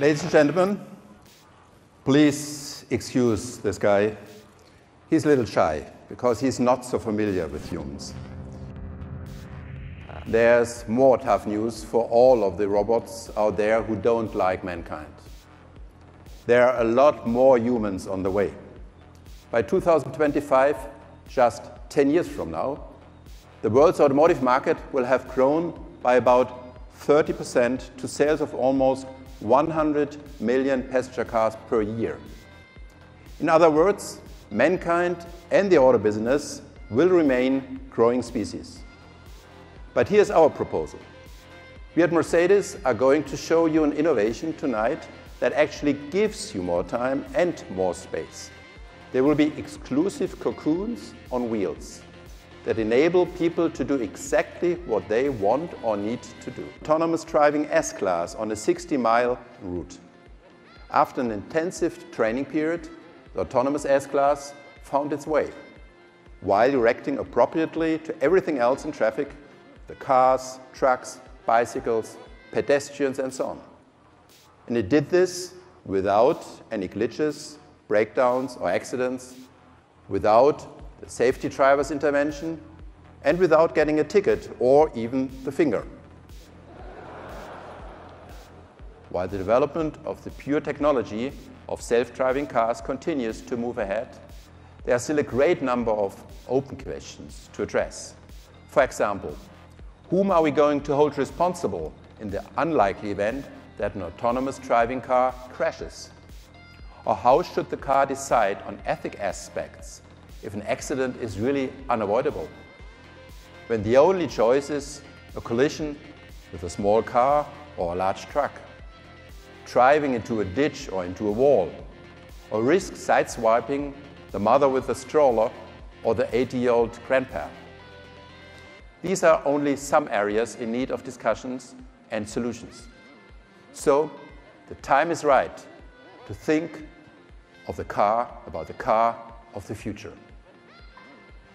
Ladies and gentlemen, please excuse this guy. He's a little shy because he's not so familiar with humans. There's more tough news for all of the robots out there who don't like mankind. There are a lot more humans on the way. By 2025, just 10 years from now, the world's automotive market will have grown by about 30% to sales of almost 100 million passenger cars per year. In other words, mankind and the auto business will remain growing species. But here's our proposal. We at Mercedes are going to show you an innovation tonight that actually gives you more time and more space. There will be exclusive cocoons on wheels that enable people to do exactly what they want or need to do. Autonomous driving S-Class on a 60-mile route. After an intensive training period, the autonomous S-Class found its way, while reacting appropriately to everything else in traffic, the cars, trucks, bicycles, pedestrians and so on. And it did this without any glitches, breakdowns or accidents, without the safety driver's intervention, and without getting a ticket or even the finger. While the development of the pure technology of self-driving cars continues to move ahead, there are still a great number of open questions to address. For example, whom are we going to hold responsible in the unlikely event that an autonomous driving car crashes? Or how should the car decide on ethic aspects if an accident is really unavoidable. When the only choice is a collision with a small car or a large truck, driving into a ditch or into a wall, or risk sideswiping the mother with a stroller or the 80-year-old grandpa. These are only some areas in need of discussions and solutions. So, the time is right to think of the car, about the car of the future.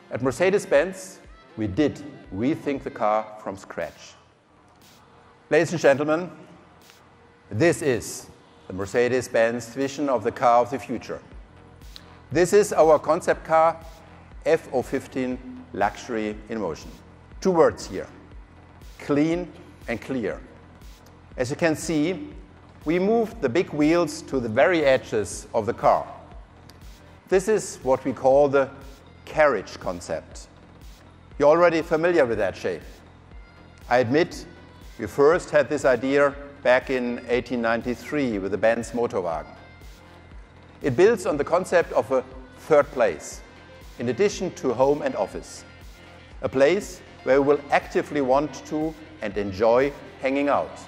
At Mercedes-Benz, we did rethink the car from scratch. Ladies and gentlemen, this is the Mercedes-Benz vision of the car of the future. This is our concept car, F015 Luxury in Motion. Two words here, clean and clear. As you can see, we moved the big wheels to the very edges of the car. This is what we call the carriage concept. You're already familiar with that shape. I admit, we first had this idea back in 1893 with the Benz Motorwagen. It builds on the concept of a third place, in addition to home and office. A place where we will actively want to and enjoy hanging out.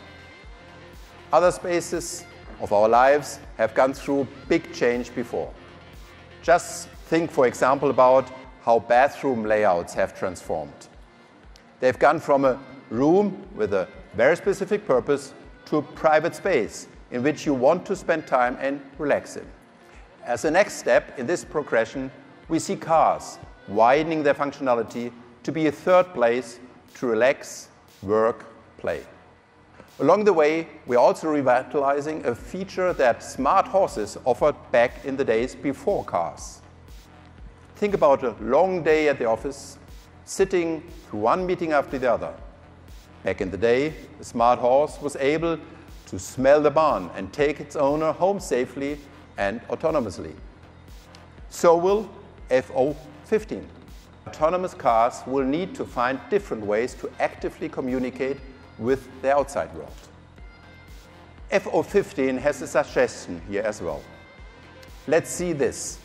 Other spaces of our lives have gone through big change before. Just Think, for example, about how bathroom layouts have transformed. They've gone from a room with a very specific purpose to a private space in which you want to spend time and relax in. As a next step in this progression, we see cars widening their functionality to be a third place to relax, work, play. Along the way, we're also revitalizing a feature that smart horses offered back in the days before cars. Think about a long day at the office, sitting through one meeting after the other. Back in the day, the smart horse was able to smell the barn and take its owner home safely and autonomously. So will F015. Autonomous cars will need to find different ways to actively communicate with the outside world. F015 has a suggestion here as well. Let's see this.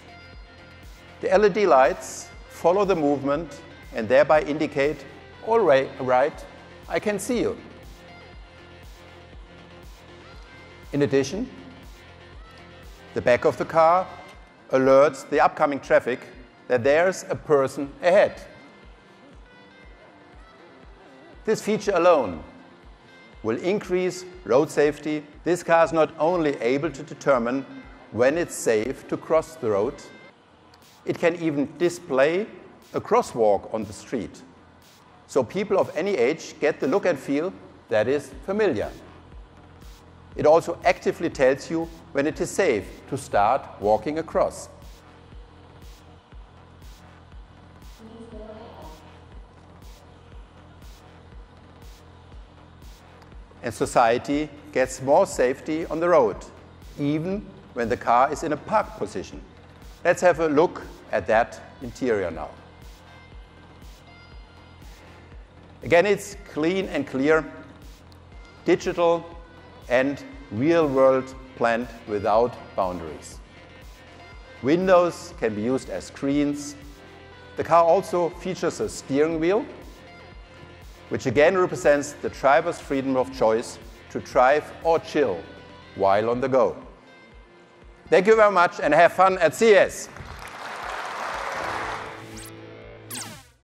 The LED lights follow the movement and thereby indicate, all right, right, I can see you. In addition, the back of the car alerts the upcoming traffic that there's a person ahead. This feature alone will increase road safety. This car is not only able to determine when it's safe to cross the road, it can even display a crosswalk on the street. So people of any age get the look and feel that is familiar. It also actively tells you when it is safe to start walking across. And society gets more safety on the road, even when the car is in a park position. Let's have a look at that interior now. Again, it's clean and clear, digital and real world planned without boundaries. Windows can be used as screens. The car also features a steering wheel, which again represents the driver's freedom of choice to drive or chill while on the go. Thank you very much and have fun at CES.